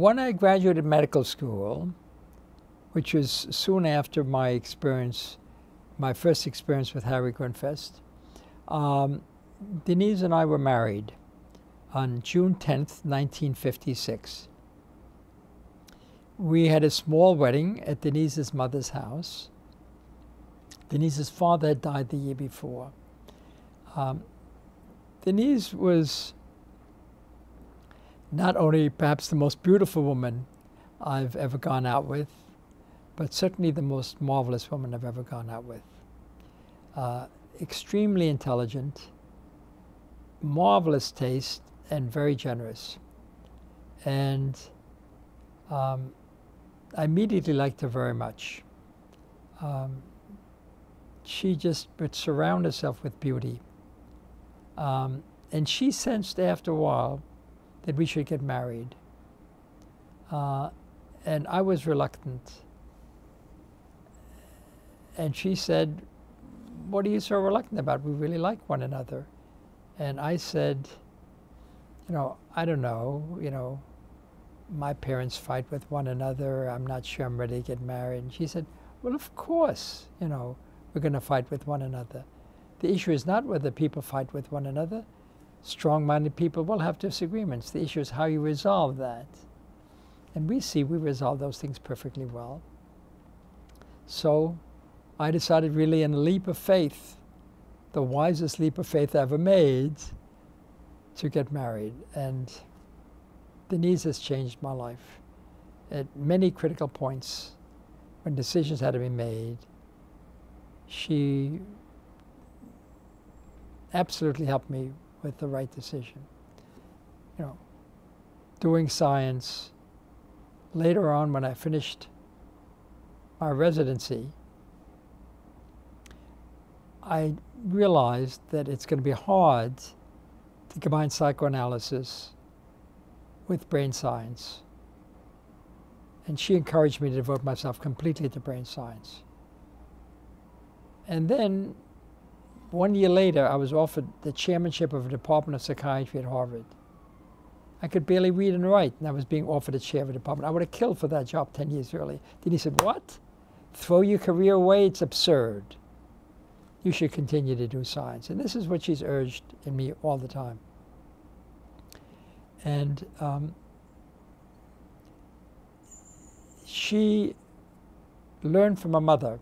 when I graduated medical school, which was soon after my experience, my first experience with Harry Grundfest, um, Denise and I were married on June 10th, 1956. We had a small wedding at Denise's mother's house. Denise's father had died the year before. Um, Denise was not only perhaps the most beautiful woman I've ever gone out with, but certainly the most marvelous woman I've ever gone out with. Uh, extremely intelligent, marvelous taste, and very generous. And um, I immediately liked her very much. Um, she just would surround herself with beauty. Um, and she sensed after a while that we should get married. Uh, and I was reluctant. And she said, What are you so reluctant about? We really like one another. And I said, You know, I don't know, you know, my parents fight with one another. I'm not sure I'm ready to get married. And she said, Well, of course, you know, we're going to fight with one another. The issue is not whether people fight with one another strong minded people will have disagreements. The issue is how you resolve that. And we see we resolve those things perfectly well. So I decided, really, in a leap of faith, the wisest leap of faith I ever made, to get married. And Denise has changed my life. At many critical points, when decisions had to be made, she absolutely helped me with the right decision. You know, doing science. Later on, when I finished my residency, I realized that it's going to be hard to combine psychoanalysis with brain science. And she encouraged me to devote myself completely to brain science. And then one year later, I was offered the chairmanship of a department of psychiatry at Harvard. I could barely read and write, and I was being offered a chair of a department. I would have killed for that job 10 years earlier. Then he said, What? Throw your career away? It's absurd. You should continue to do science. And this is what she's urged in me all the time. And um, she learned from her mother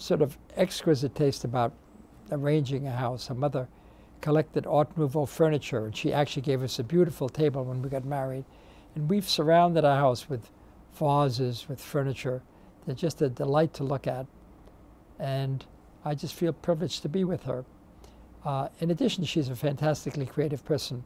sort of exquisite taste about arranging a house. Her mother collected Art Nouveau furniture, and she actually gave us a beautiful table when we got married. And we've surrounded our house with vases, with furniture. They're just a delight to look at. And I just feel privileged to be with her. Uh, in addition, she's a fantastically creative person.